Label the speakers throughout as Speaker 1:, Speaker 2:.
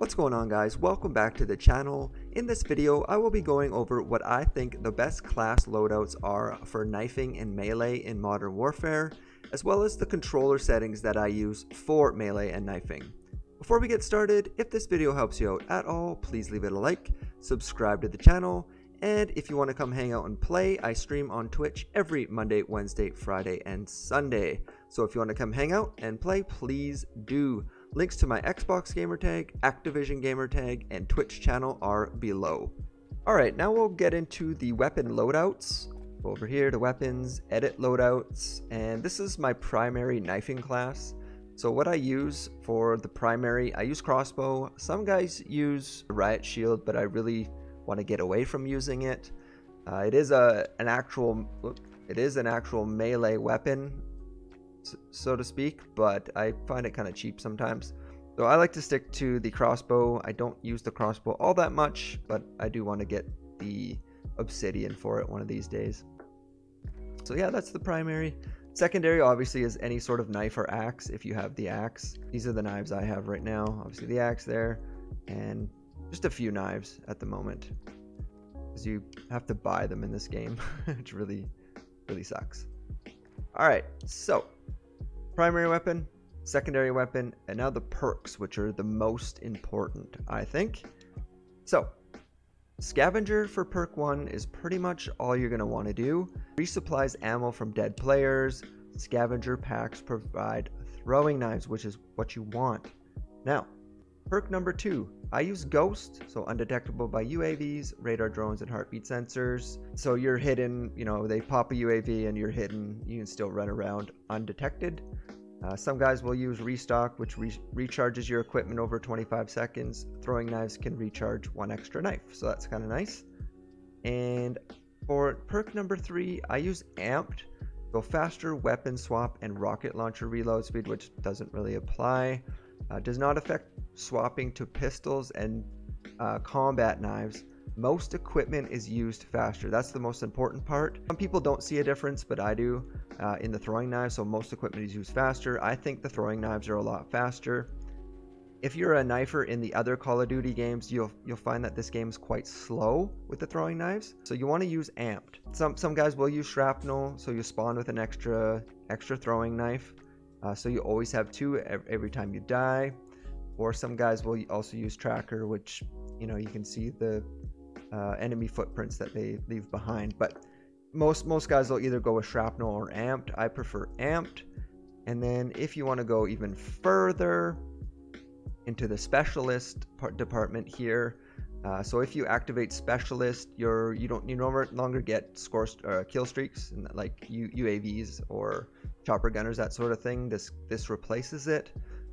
Speaker 1: What's going on guys? Welcome back to the channel. In this video, I will be going over what I think the best class loadouts are for knifing and melee in Modern Warfare, as well as the controller settings that I use for melee and knifing. Before we get started, if this video helps you out at all, please leave it a like, subscribe to the channel, and if you want to come hang out and play, I stream on Twitch every Monday, Wednesday, Friday, and Sunday. So if you want to come hang out and play, please do. Links to my Xbox gamertag, Activision gamertag, and Twitch channel are below. Alright, now we'll get into the weapon loadouts. Over here to weapons, edit loadouts, and this is my primary knifing class. So what I use for the primary, I use crossbow. Some guys use riot shield, but I really want to get away from using it. Uh, it is a an actual it is an actual melee weapon, so to speak, but I find it kind of cheap sometimes. So I like to stick to the crossbow. I don't use the crossbow all that much, but I do want to get the obsidian for it one of these days. So yeah, that's the primary. Secondary obviously is any sort of knife or axe if you have the axe. These are the knives I have right now. Obviously the axe there and just a few knives at the moment. Because you have to buy them in this game, which really, really sucks. Alright, so primary weapon, secondary weapon, and now the perks, which are the most important, I think. So, Scavenger for perk 1 is pretty much all you're going to want to do. Resupplies ammo from dead players. Scavenger packs provide throwing knives, which is what you want. Now, Perk number two, I use Ghost, so undetectable by UAVs, radar drones, and heartbeat sensors. So you're hidden, you know, they pop a UAV and you're hidden. You can still run around undetected. Uh, some guys will use Restock, which re recharges your equipment over 25 seconds. Throwing knives can recharge one extra knife, so that's kind of nice. And for perk number three, I use Amped. Go faster weapon swap and rocket launcher reload speed, which doesn't really apply. Uh, does not affect swapping to pistols and uh, combat knives, most equipment is used faster. That's the most important part. Some people don't see a difference, but I do uh, in the throwing knives, so most equipment is used faster. I think the throwing knives are a lot faster. If you're a knifer in the other Call of Duty games, you'll you'll find that this game is quite slow with the throwing knives. So you want to use amped. Some some guys will use shrapnel, so you spawn with an extra extra throwing knife. Uh, so you always have two every time you die or some guys will also use tracker which you know you can see the uh, enemy footprints that they leave behind. But most most guys will either go with shrapnel or amped. I prefer amped. And then if you want to go even further into the specialist part department here uh, so if you activate specialist you're you don't you no longer get score uh, kill streaks and like U, uavs or chopper gunners that sort of thing. This this replaces it.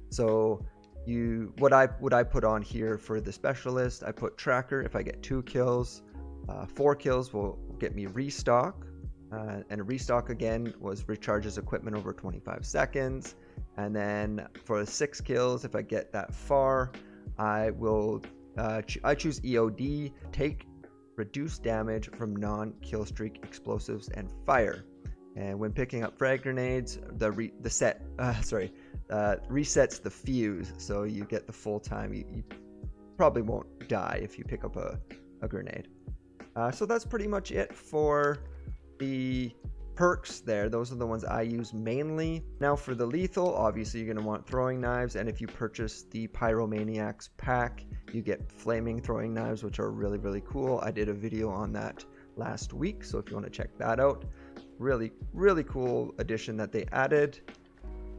Speaker 1: So you what I what I put on here for the specialist, I put tracker if I get two kills. Uh, four kills will get me restock. Uh, and restock again was recharges equipment over 25 seconds. And then for six kills, if I get that far, I will uh, ch I choose EOD, take reduce damage from non-kill streak explosives and fire. And when picking up frag grenades, the re the set uh, sorry uh, resets the fuse, so you get the full time. You, you, probably won't die if you pick up a, a grenade. Uh, so that's pretty much it for the perks there. Those are the ones I use mainly. Now for the lethal, obviously you're going to want throwing knives, and if you purchase the Pyromaniacs pack, you get flaming throwing knives, which are really, really cool. I did a video on that last week, so if you want to check that out, really, really cool addition that they added.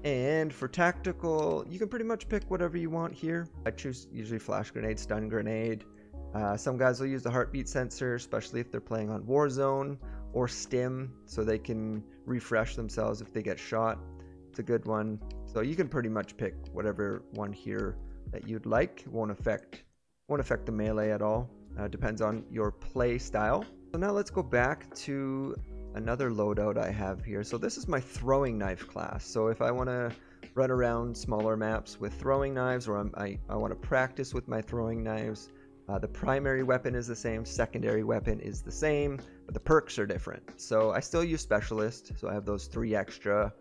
Speaker 1: And for tactical, you can pretty much pick whatever you want here. I choose usually flash grenade, stun grenade. Uh, some guys will use the heartbeat sensor, especially if they're playing on Warzone or Stim, so they can refresh themselves if they get shot. It's a good one. So you can pretty much pick whatever one here that you'd like. It won't affect won't affect the melee at all. Uh, depends on your play style. So now let's go back to another loadout I have here. So this is my throwing knife class. So if I want to run around smaller maps with throwing knives or I'm, i I, want to practice with my throwing knives, uh, the primary weapon is the same, secondary weapon is the same, but the perks are different. So I still use specialist, so I have those three extra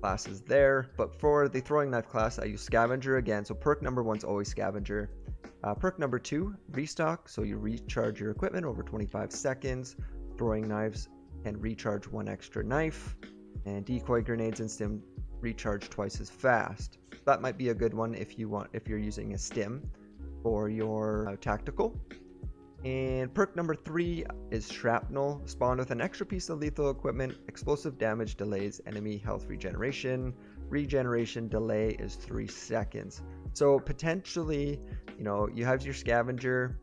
Speaker 1: classes there. But for the throwing knife class, I use scavenger again. So perk number one's always scavenger. Uh, perk number two, restock. So you recharge your equipment over 25 seconds. Throwing knives can recharge one extra knife. And decoy grenades and stim recharge twice as fast. That might be a good one if you want if you're using a stim for your uh, tactical. And perk number three is Shrapnel. Spawn with an extra piece of lethal equipment. Explosive damage delays enemy health regeneration. Regeneration delay is three seconds. So potentially, you know, you have your scavenger,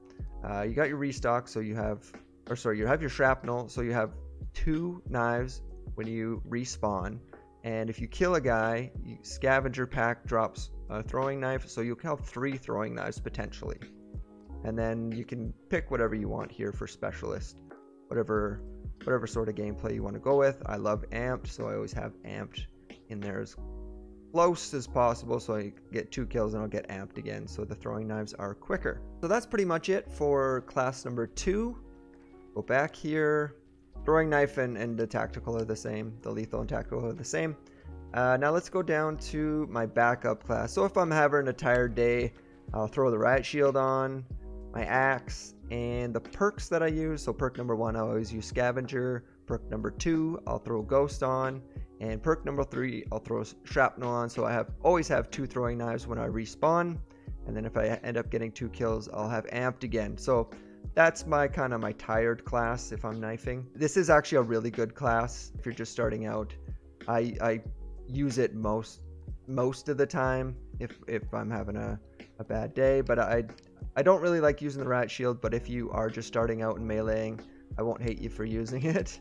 Speaker 1: uh, you got your restock, so you have, or sorry, you have your shrapnel, so you have two knives when you respawn. And if you kill a guy, scavenger pack drops a throwing knife, so you'll have three throwing knives potentially. And then you can pick whatever you want here for specialist whatever whatever sort of gameplay you want to go with. I love amped so i always have amped in there as close as possible so i get two kills and i'll get amped again so the throwing knives are quicker. So that's pretty much it for class number two. Go back here throwing knife and, and the tactical are the same the lethal and tactical are the same uh, now let's go down to my backup class so if i'm having a tired day i'll throw the riot shield on my axe, and the perks that I use. So perk number one, I always use scavenger. Perk number two, I'll throw ghost on, and perk number three, I'll throw shrapnel on. So I have always have two throwing knives when I respawn, and then if I end up getting two kills, I'll have amped again. So that's my kind of my tired class if I'm knifing. This is actually a really good class if you're just starting out. I I use it most most of the time if if I'm having a, a bad day, but I I don't really like using the riot shield, but if you are just starting out in meleeing, I won't hate you for using it.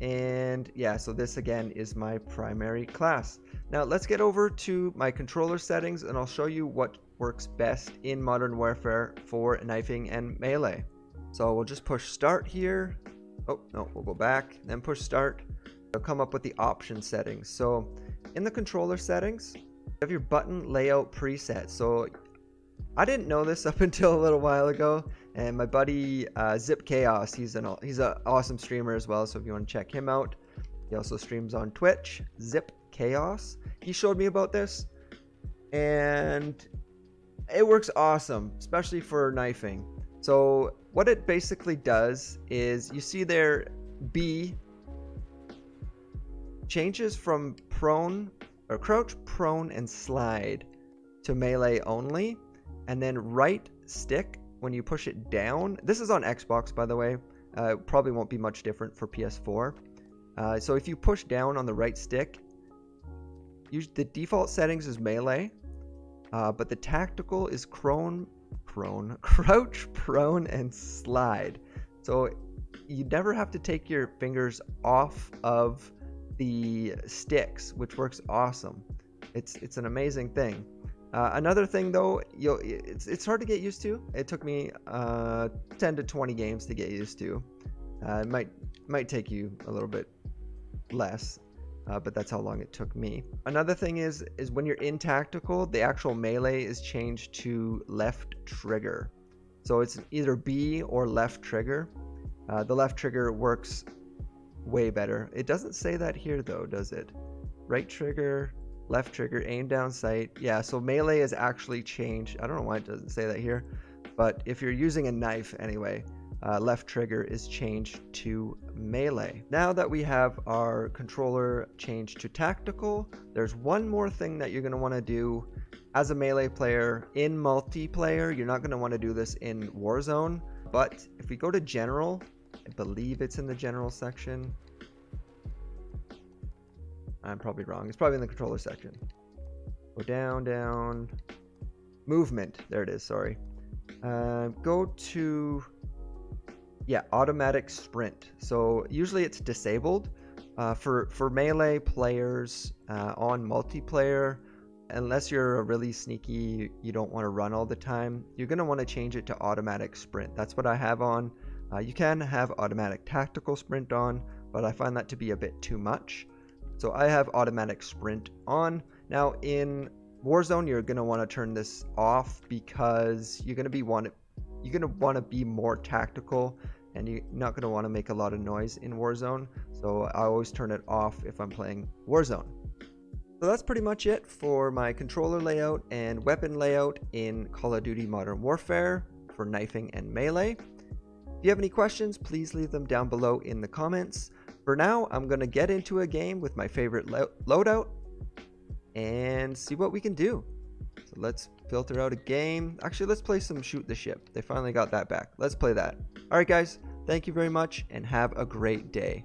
Speaker 1: And yeah, so this again is my primary class. Now let's get over to my controller settings and I'll show you what works best in Modern Warfare for knifing and melee. So we'll just push start here. Oh, no, we'll go back, then push start. It'll come up with the option settings. So in the controller settings, you have your button layout preset. So I didn't know this up until a little while ago, and my buddy uh, Zip Chaos, he's an he's an awesome streamer as well. So if you want to check him out, he also streams on Twitch. Zip Chaos, he showed me about this, and it works awesome, especially for knifing. So what it basically does is you see there B changes from prone or crouch, prone, and slide to melee only and then right stick when you push it down. This is on Xbox, by the way. Uh, probably won't be much different for PS4. Uh, so if you push down on the right stick, the default settings is melee, uh, but the tactical is crone, crone, crouch, prone, and slide. So you never have to take your fingers off of the sticks, which works awesome. It's it's an amazing thing. Uh, another thing though, you it's, it's hard to get used to. It took me uh, 10 to 20 games to get used to. Uh, it might might take you a little bit less, uh, but that's how long it took me. Another thing is is when you're in tactical, the actual melee is changed to left trigger. So it's either B or left trigger. Uh, the left trigger works way better. It doesn't say that here though, does it? Right trigger, left trigger, aim down sight. Yeah, so melee is actually changed. I don't know why it doesn't say that here, but if you're using a knife anyway, uh, left trigger is changed to melee. Now that we have our controller changed to tactical, there's one more thing that you're going to want to do as a melee player in multiplayer. You're not going to want to do this in Warzone, but if we go to general, I believe it's in the general section. I'm probably wrong. It's probably in the controller section. Go down, down. Movement. There it is. Sorry. Uh, go to yeah automatic sprint. So usually it's disabled uh, for for melee players uh, on multiplayer. Unless you're a really sneaky, you don't want to run all the time. You're gonna want to change it to automatic sprint. That's what I have on. Uh, you can have automatic tactical sprint on, but I find that to be a bit too much. So I have automatic sprint on. Now in Warzone, you're gonna want to turn this off because you're gonna be want you're gonna want to be more tactical, and you're not gonna want to make a lot of noise in Warzone. So I always turn it off if I'm playing Warzone. So So that's pretty much it for my controller layout and weapon layout in Call of Duty Modern Warfare for knifing and melee. If you have any questions, please leave them down below in the comments. For now, I'm going to get into a game with my favorite lo loadout and see what we can do. Let's filter out a game. Actually, let's play some Shoot the Ship. They finally got that back. Let's play that. Alright guys, thank you very much and have a great day.